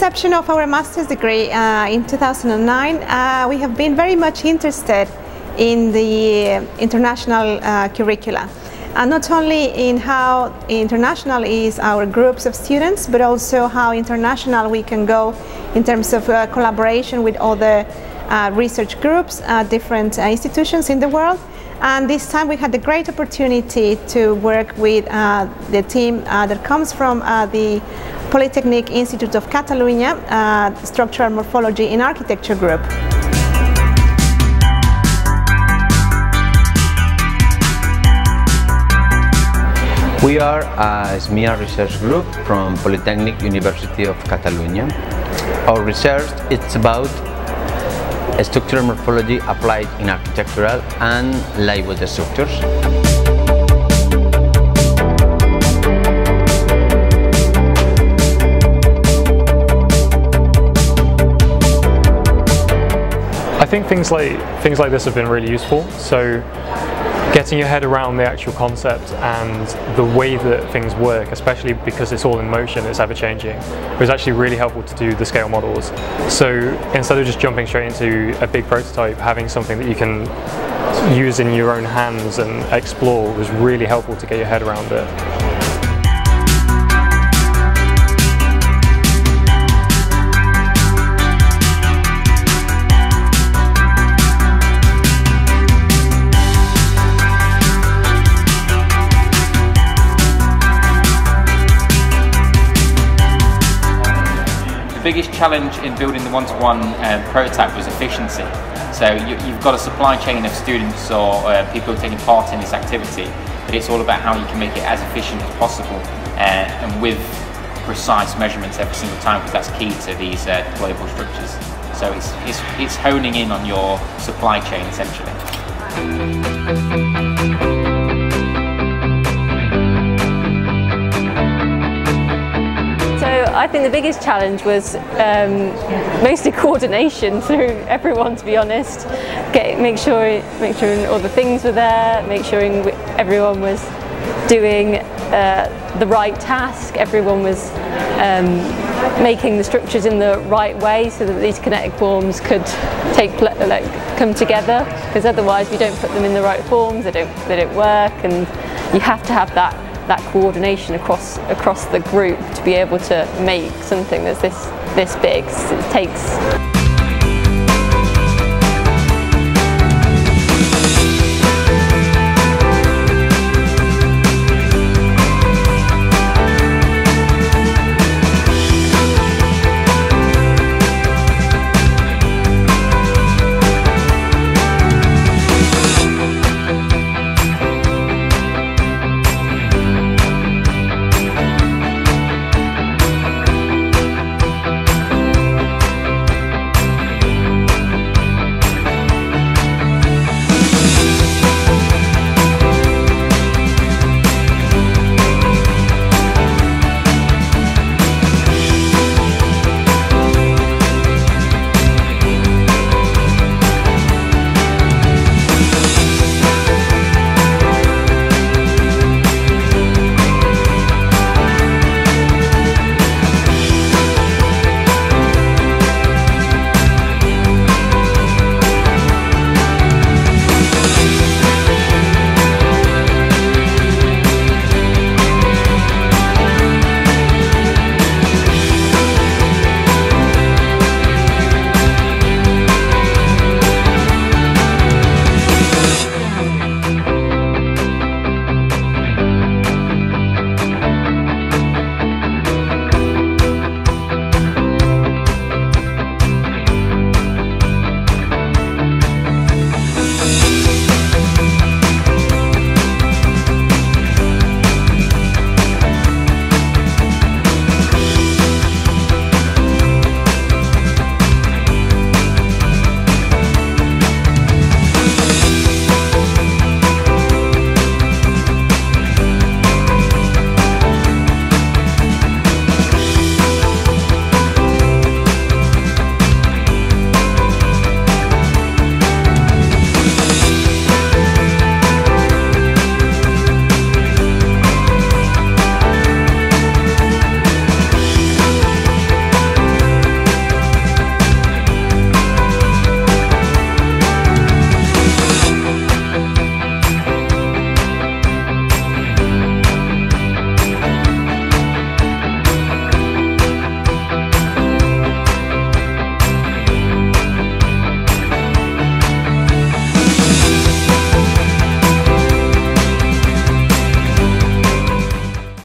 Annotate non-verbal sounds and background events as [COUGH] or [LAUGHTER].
inception of our master's degree uh, in 2009, uh, we have been very much interested in the international uh, curricula. And not only in how international is our groups of students, but also how international we can go in terms of uh, collaboration with other uh, research groups, uh, different institutions in the world. And this time we had the great opportunity to work with the team that comes from the Polytechnic Institute of Catalonia, uh, Structural Morphology in Architecture Group. We are a SMIA research group from Polytechnic University of Catalonia. Our research is about structural morphology applied in architectural and lightweight structures. Think things like things like this have been really useful. So getting your head around the actual concept and the way that things work, especially because it's all in motion, it's ever changing, was actually really helpful to do the scale models. So instead of just jumping straight into a big prototype, having something that you can use in your own hands and explore was really helpful to get your head around it. The biggest challenge in building the one-to-one -one, uh, prototype was efficiency. So you, have got a supply chain of students or uh, people taking part in this activity, but it's all about how you can make it as efficient as possible uh, and with precise measurements every single time because that's key to these uh, deployable structures. So it's, it's, it's honing in on your supply chain essentially. I think the biggest challenge was um, mostly [LAUGHS] coordination through everyone, to be honest. Get, make sure, make sure all the things were there, make sure everyone was doing uh, the right task, everyone was um, making the structures in the right way so that these kinetic forms could take like come together because otherwise if you don't put them in the right forms they don't they don't work and you have to have that that coordination across across the group to be able to make something that's this this big. It takes